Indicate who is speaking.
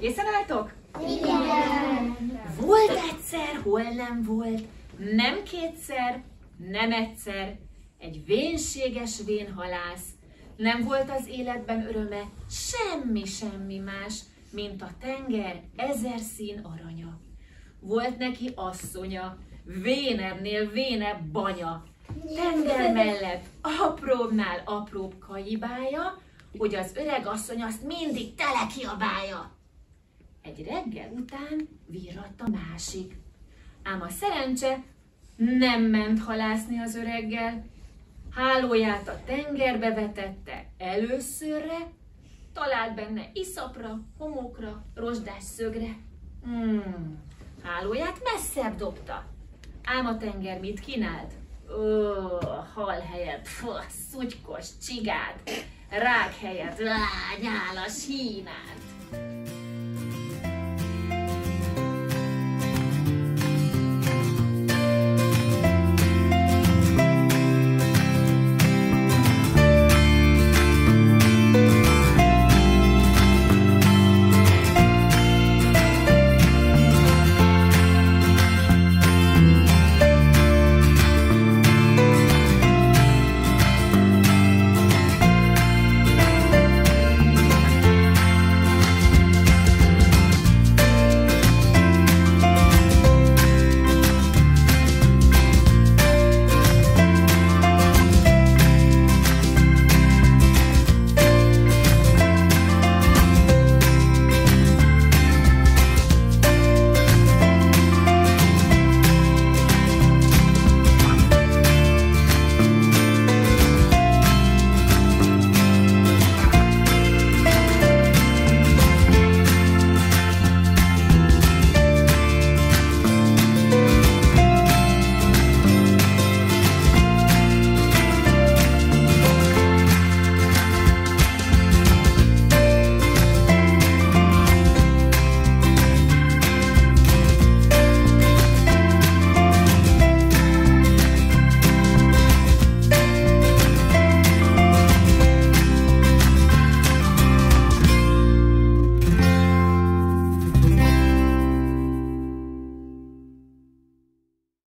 Speaker 1: Készen álltok?
Speaker 2: Igen.
Speaker 1: Volt egyszer, hol nem volt, nem kétszer, nem egyszer, egy vénséges vénhalász. Nem volt az életben öröme, semmi, semmi más, mint a tenger ezer szín aranya. Volt neki asszonya, vénebbnél vénebb banya, tenger mellett apróbbnál apróbb kajibája, hogy az öreg asszony azt mindig tele kiabálja. Egy reggel után virradt a másik. Ám a szerencse nem ment halászni az öreggel. Hálóját a tengerbe vetette előszörre, talált benne iszapra, homokra, rozsdás szögre. Hmm, hálóját messzebb dobta. Ám a tenger mit kínált? Ó, hal helyett, fú, szutykos csigát, rák helyett, lá, nyálas hínát.